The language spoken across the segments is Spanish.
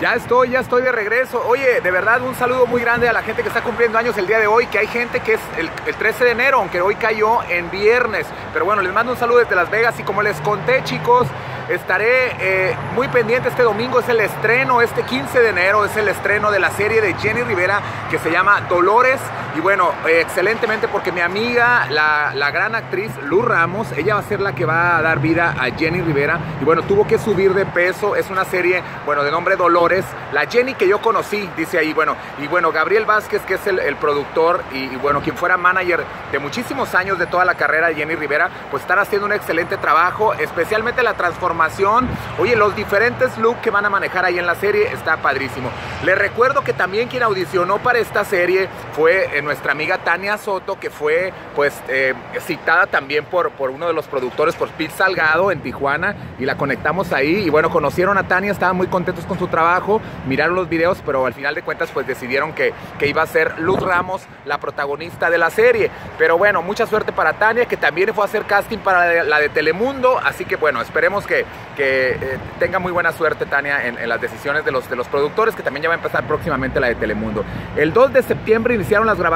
Ya estoy, ya estoy de regreso. Oye, de verdad un saludo muy grande a la gente que está cumpliendo años el día de hoy, que hay gente que es el, 13 de enero, aunque hoy cayó en viernes. Pero bueno, les mando un saludo desde Las Vegas y como les conté chicos, estaré eh, muy pendiente este domingo, es el estreno, este 15 de enero es el estreno de la serie de Jenny Rivera que se llama Dolores. Y bueno, eh, excelentemente porque mi amiga, la, la gran actriz Luz Ramos, ella va a ser la que va a dar vida a Jenny Rivera. Y bueno, tuvo que subir de peso, es una serie, bueno, de nombre Dolores la Jenny que yo conocí, dice ahí, bueno, y bueno, Gabriel Vázquez, que es el, productor y, bueno, quien fuera manager de muchísimos años de toda la carrera de Jenny Rivera, pues están haciendo un excelente trabajo, especialmente la transformación, oye, los diferentes looks que van a manejar ahí en la serie, está padrísimo. Les recuerdo que también quien audicionó para esta serie fue eh, nuestra amiga Tania Soto, que fue pues eh, citada también por, por uno de los productores, por Pete Salgado en Tijuana, y la conectamos ahí, y bueno, conocieron a Tania, estaban muy contentos con su trabajo, miraron los videos, pero al final de cuentas pues decidieron que, que iba a ser Luz Ramos la protagonista de la serie. Pero bueno, mucha suerte para Tania, que también fue a hacer casting para la de Telemundo, así que bueno, esperemos que, que eh, tenga muy buena suerte Tania en, las decisiones de los, de los productores, que también ya va a empezar próximamente la de Telemundo. El 2 de septiembre iniciaron las grabaciones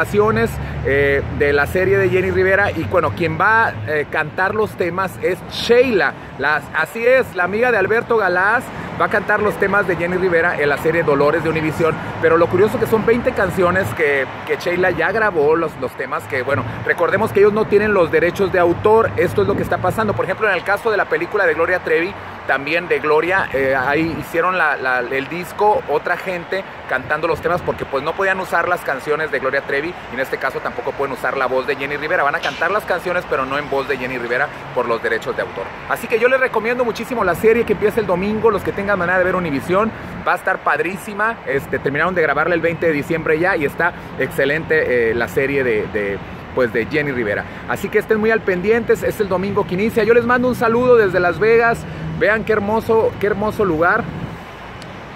eh, de la serie de Jenny Rivera. Y bueno, quien va a eh, cantar los temas es Sheila, las, así es, la amiga de Alberto Galás, va a cantar los temas de Jenny Rivera en la serie Dolores de Univisión. Pero lo curioso que son 20 canciones que, que Sheila ya grabó, los, los temas que, bueno, recordemos que ellos no tienen los derechos de autor. Esto es lo que está pasando. Por ejemplo, en el caso de la película de Gloria Trevi, también de Gloria, eh, ahí hicieron el disco otra gente cantando los temas porque pues no podían usar las canciones de Gloria Trevi y en este caso tampoco pueden usar la voz de Jenny Rivera. Van a cantar las canciones pero no en voz de Jenny Rivera por los derechos de autor. Así que yo les recomiendo muchísimo la serie que empieza el domingo, los que tengan manera de ver Univisión, va a estar padrísima. Este, terminaron de grabarla el 20 de diciembre ya y está excelente eh, la serie de pues de Jenny Rivera. Así que estén muy al pendientes, es el domingo que inicia. Yo les mando un saludo desde Las Vegas. Vean qué hermoso, qué hermoso lugar.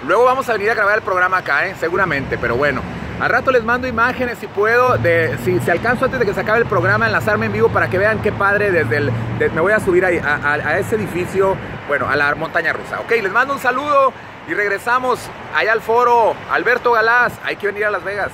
Luego vamos a venir a grabar el programa acá, ¿eh? seguramente, pero bueno. Al rato les mando imágenes si puedo, de, si, si alcanzo antes de que se acabe el programa, enlazarme en vivo para que vean qué padre desde el... me voy a subir a, a, ese edificio, bueno, a la montaña rusa. Ok, les mando un saludo y regresamos allá al foro. Alberto Galás, hay que venir a Las Vegas.